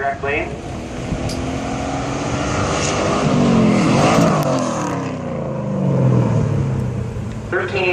Direct lane. Thirteen